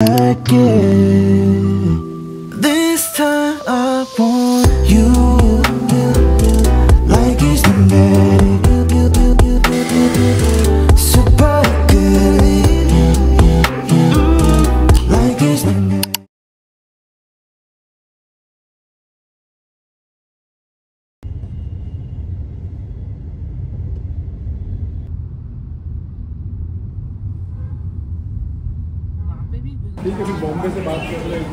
again. This time I want you ठीक है फिर बॉम्बे से बात कर रहे हैं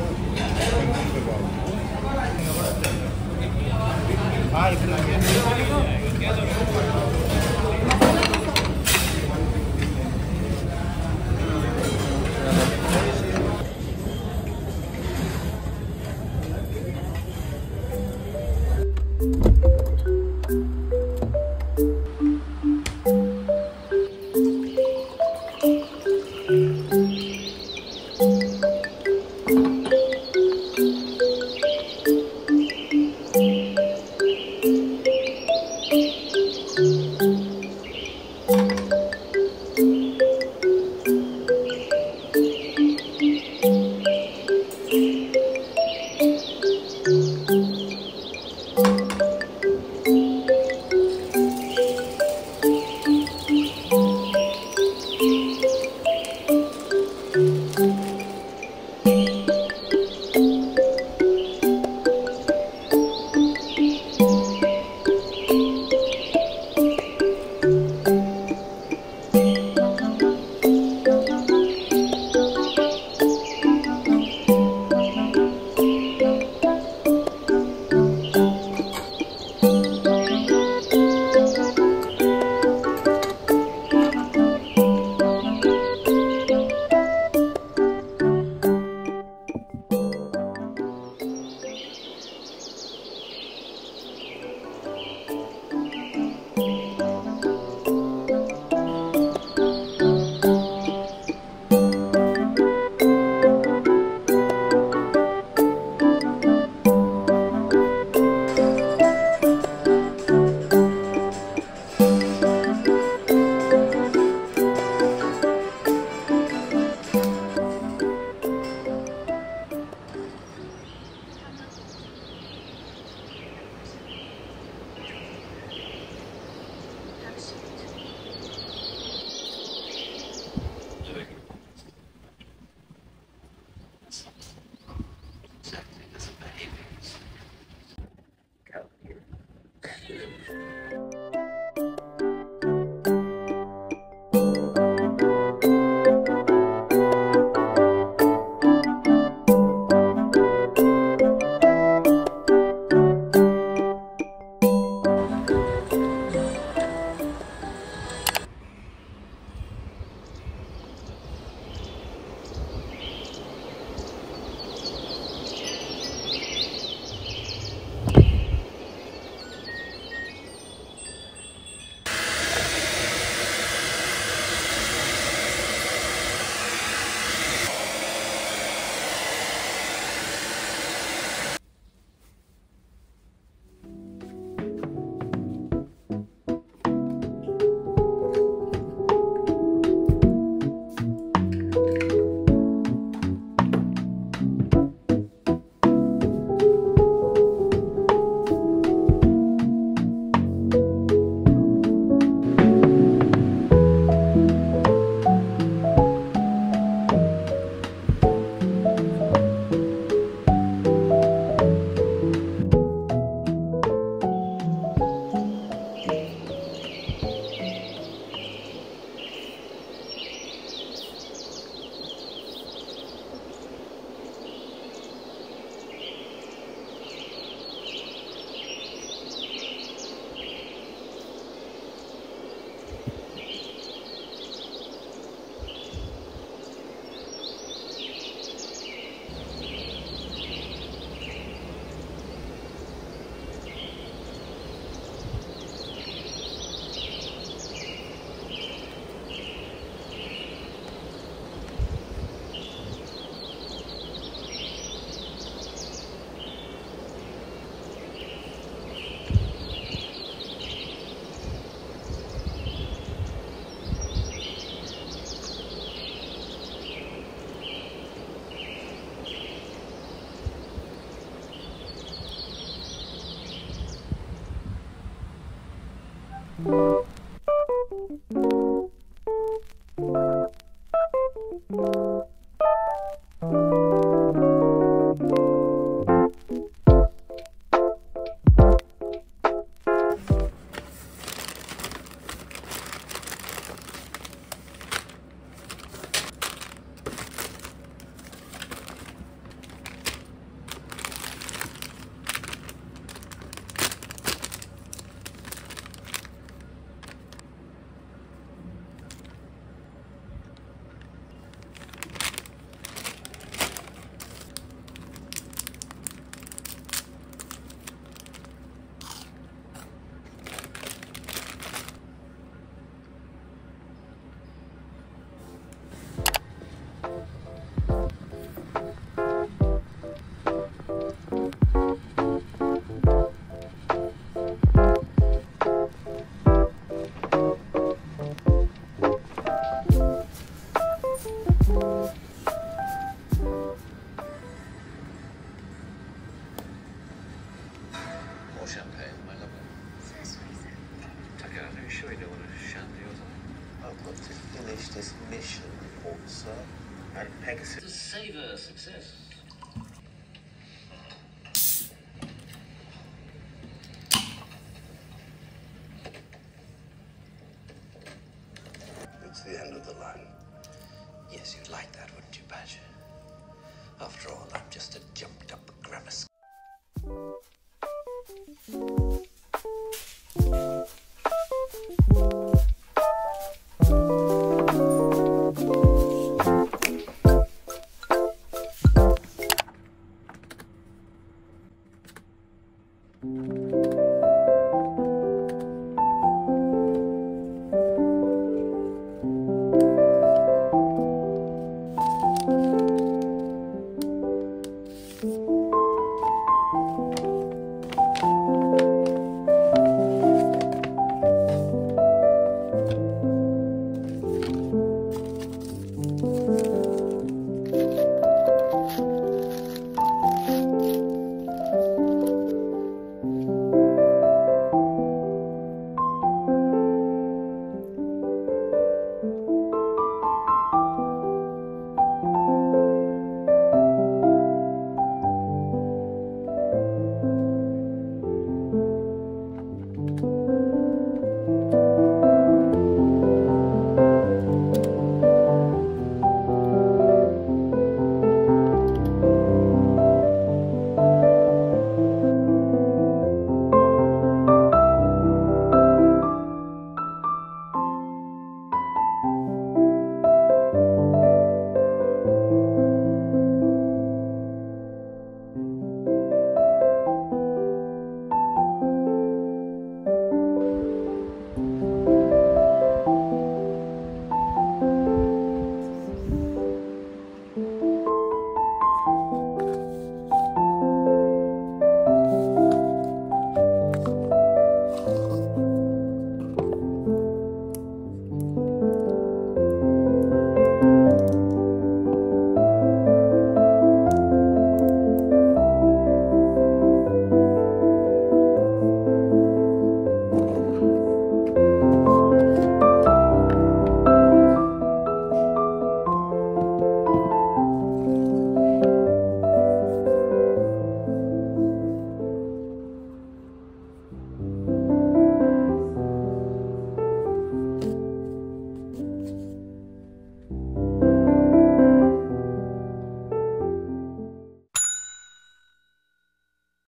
हाँ Thank government to finish this mission, report, sir. And Pegasus. To save savor success. It's the end of the line. Yes, you'd like that, wouldn't you, Badger? After all, I'm just a jumped up grammar school.